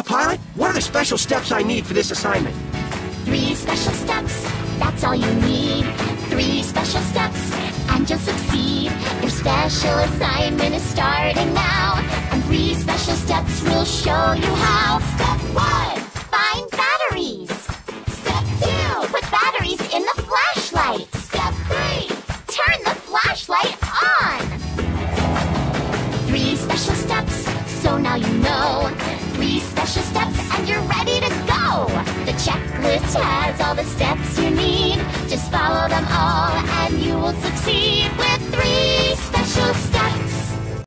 Pilot? What are the special steps I need for this assignment? Three special steps, that's all you need. Three special steps, and you'll succeed. Your special assignment is starting now. And three special steps will show you how. Step one, find batteries. Step two, put batteries in the flashlight. Step three, turn the flashlight on. Three special steps, so now you know. Checklist has all the steps